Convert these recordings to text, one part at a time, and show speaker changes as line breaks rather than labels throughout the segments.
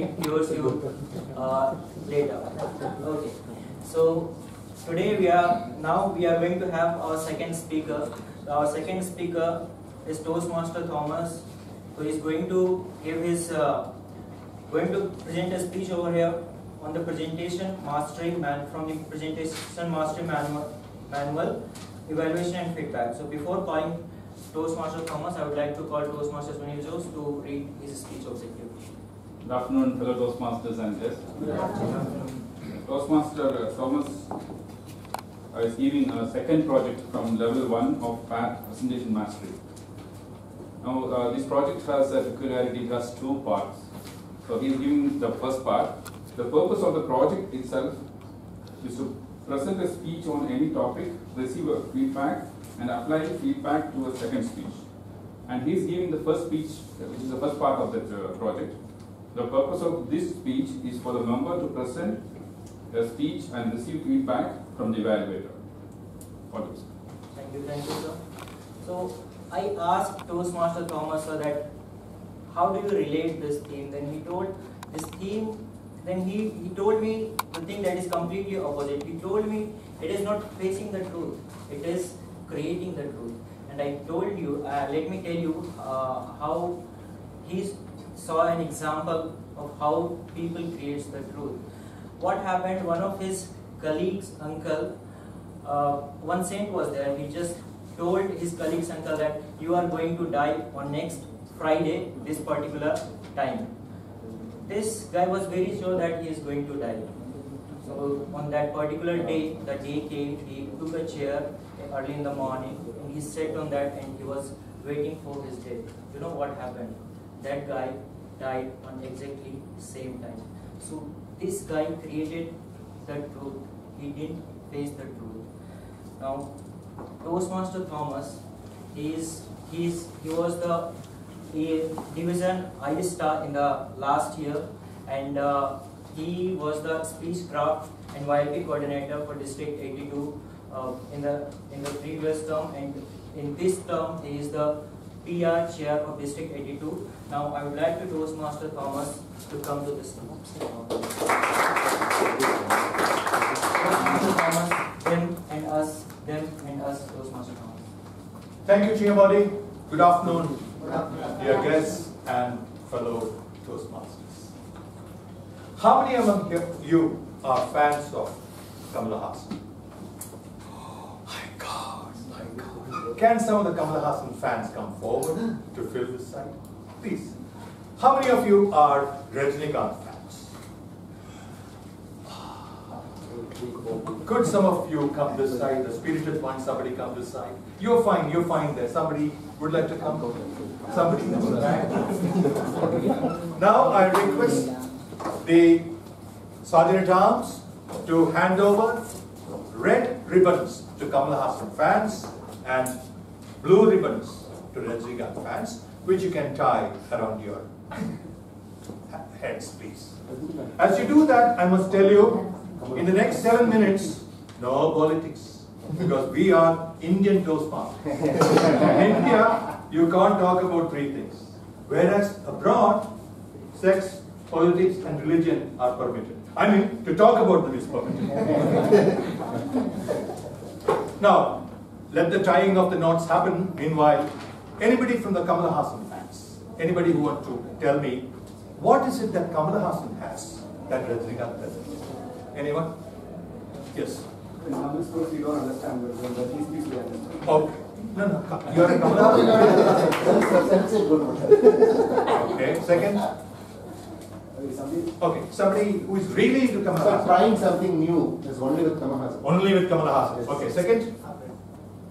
it cures you uh, later. Okay. So today we are now we are going to have our second speaker. Our second speaker is Toastmaster Thomas, who is going to give his uh, going to present a speech over here on the presentation mastery man from the presentation mastery manual, manual evaluation and feedback. So before calling Toastmaster Thomas, I would like to call Toastmaster Sunil Jose to read his speech objective.
Good afternoon, fellow Toastmasters and guests. Toastmaster uh, Thomas uh, is giving a second project from level 1 of PAT Presentation Mastery. Now, uh, this project has a peculiarity, it has two parts. So, he is giving the first part. The purpose of the project itself is to present a speech on any topic, receive a feedback, and apply feedback to a second speech. And he is giving the first speech, uh, which is the first part of that uh, project. The purpose of this speech is for the member to present a speech and receive feedback from the evaluator. What is
Thank you, thank you, sir. So I asked Toastmaster Thomas sir that how do you relate this theme? Then he told this theme. Then he, he told me the thing that is completely opposite. He told me it is not facing the truth. It is creating the truth. And I told you, uh, let me tell you uh, how he saw an example of how people creates the truth. What happened? One of his colleagues' uncle uh, one saint was there. And he just told his colleagues uncle that you are going to die on next Friday, this particular time. This guy was very sure that he is going to die. So on that particular day, the day came, he took a chair early in the morning and he sat on that and he was waiting for his death. You know what happened? That guy died on exactly same time. So this guy created the truth. He didn't face the truth. Now, Toastmaster Thomas, he is he's he was the he, division I star in the last year, and uh, he was the speech craft and YLP coordinator for District 82 uh, in the in the previous term, and in this term he is the PR chair of District 82. Now, I would like to Toastmaster Thomas to come to this. Toastmaster Thomas, them and us, them and us, Toastmaster Thomas.
Thank you, Chiyamodi. Good afternoon, dear guests and fellow Toastmasters. How many among you are fans of Kamala Hassan? My God, my God. Can some of the Kamala Hassan fans come forward to fill this site? Please. How many of you are Rajnikant fans? Could some of you come this side, the spirited one, somebody come this side? You're fine, you're fine there. Somebody would like to come? Somebody. now I request the Sergeant at Arms to hand over red ribbons to Kamala Hassan fans and blue ribbons to Rajnikant fans, which you can tie around your heads, please. As you do that, I must tell you, in the next seven minutes, no politics, because we are Indian Toastmasters. In India, you can't talk about three things, whereas abroad, sex, politics, and religion are permitted. I mean, to talk about them is permitted. now, let the tying of the knots happen. Meanwhile, anybody from the Kamala Hassan fans, anybody who want to tell me, what is it that Kamala Hassan has that Rajnikant doesn't? Anyone? Yes.
In some schools, you don't understand, but when Rajni speaks, we understand.
Okay. No, no. You are a Kamala Hassan.
That's a good one.
Okay. Second.
Okay, somebody,
Okay. Somebody who is really into Kamala
so trying something new is only with Kamal Hassan.
Only with Kamala Hassan. Okay. Second.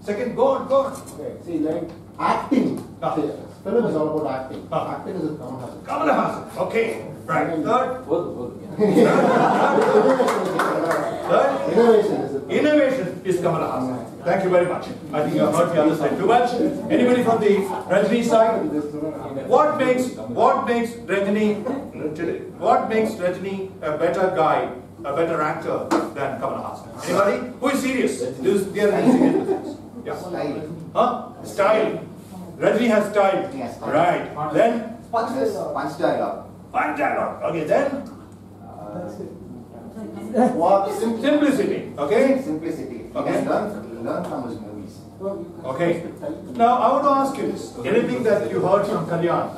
Second. Go on. Go on.
Okay, see, like acting.
Ah.
See, film is all about acting.
Ah.
Acting is with Kamal Hassan.
Kamala Hassan. Okay. Right. Third. Third.
Innovation is with
Innovation is Kamala Hassan. Thank you very much. I think you have heard the other side too much. Anybody from the Rajni side? What makes what makes Rajni what makes Rajni a better guy, a better actor than Kamala Hassan? Anybody? Who is serious? This they are really serious with this. Yeah.
Style.
Huh? Style. Rajni has style.
Yes.
Right. Then
Punch, dialogue. punch dialogue.
One dialogue. Okay, then
What sim-
simplicity. Okay.
simplicity.
Okay.
learn, learn from his movies.
Okay. Now I want to ask you this. Anything that you heard from Kalyan,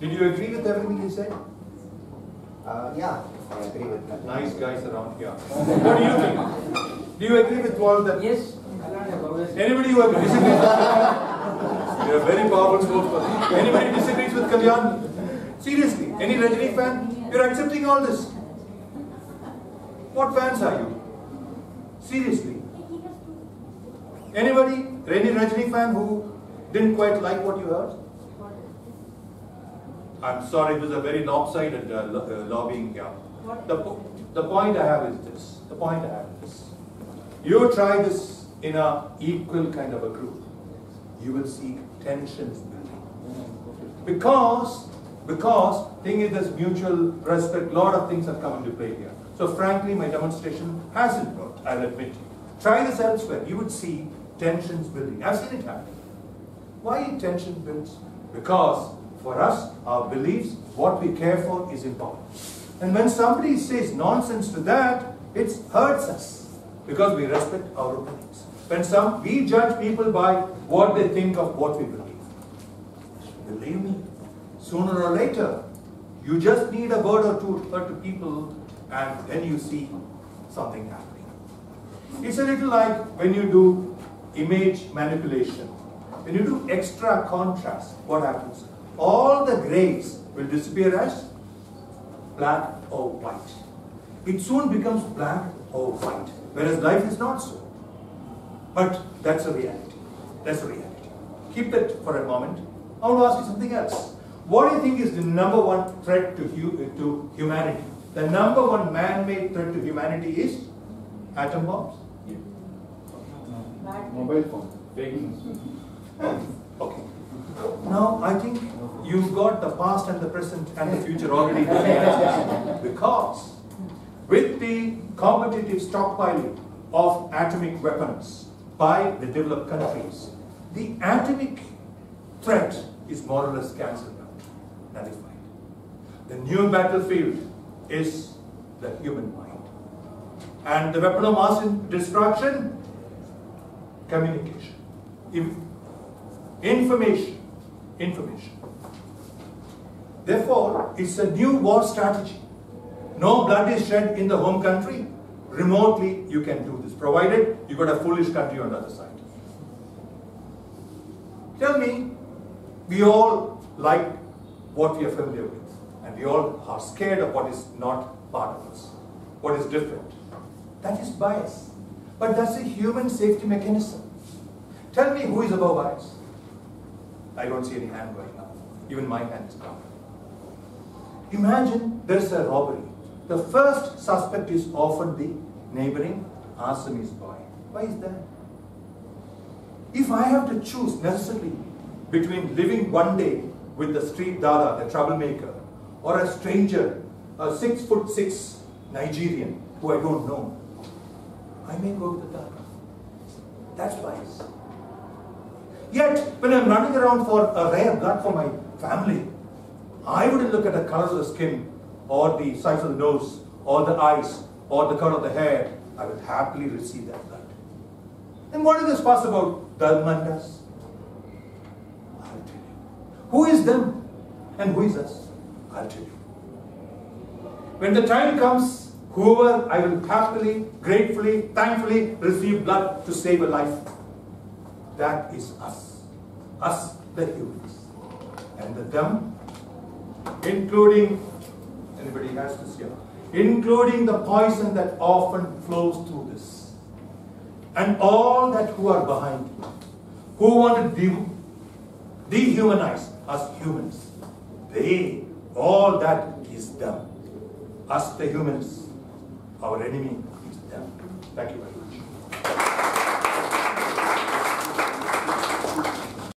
did you agree with everything he said?
Uh, yeah, I agree with that.
Nice guys around here. What do you think? Do you agree with all that?
Yes.
Anybody who disagrees with Kalyan? You're a very powerful spokesperson. Anybody disagrees with Kalyan? Seriously, any Rajini fan? You're accepting all this. What fans are you? Seriously. Anybody, any Rajini fan who didn't quite like what you heard? I'm sorry, it was a very lopsided uh, lo- uh, lobbying here. The, po- the point I have is this. The point I have is this. You try this in a equal kind of a group, you will see tensions building. Because, because thing is there's mutual respect, a lot of things have come into play here. So frankly, my demonstration hasn't worked, I'll admit. Try this elsewhere, you would see tensions building. I've seen it happen. Why tension builds? Because for us, our beliefs, what we care for is important. And when somebody says nonsense to that, it hurts us because we respect our opinions. When some we judge people by what they think of what we believe. Believe me, sooner or later, you just need a word or two to to people, and then you see something happening. It's a little like when you do image manipulation. When you do extra contrast, what happens? All the grays will disappear as black or white. It soon becomes black or white, whereas life is not so. But that's a reality. That's a reality. Keep that for a moment. I want to ask you something else. What do you think is the number one threat to, hu- to humanity? The number one man-made threat to humanity is atom bombs.
Mobile phone.
Fake news.
Okay. Now I think you've got the past and the present and the future already because with the competitive stockpiling of atomic weapons by the developed countries, the atomic threat is more or less cancelled out. Fine. The new battlefield is the human mind. And the weapon of mass destruction, communication. Information information therefore it's a new war strategy no blood is shed in the home country remotely you can do this provided you got a foolish country on the other side tell me we all like what we are familiar with and we all are scared of what is not part of us what is different that is bias but that's a human safety mechanism Tell me who is above bias. I don't see any hand going up. Even my hand is down. Imagine there's a robbery. The first suspect is often the neighboring Assamese boy. Why is that? If I have to choose necessarily between living one day with the street dada, the troublemaker, or a stranger, a six foot six Nigerian who I don't know, I may go with the dada. That's wise. Yet, when I'm running around for a rare blood for my family, I wouldn't look at the color of the skin, or the size of the nose, or the eyes, or the color of the hair. I will happily receive that blood. Then what is this fuss about them and us? I'll tell you. Who is them and who is us? I'll tell you. When the time comes, whoever I will happily, gratefully, thankfully receive blood to save a life. That is us. Us, the humans. And the them, including, anybody has this here, including the poison that often flows through this. And all that who are behind you, who want to de- dehumanize us humans. They, all that is them. Us, the humans, our enemy is them. Thank you very much.